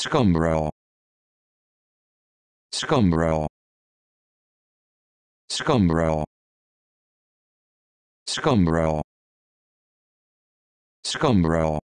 Scumbro. Scumbro. Scumbro. Scumbro. Scumbro.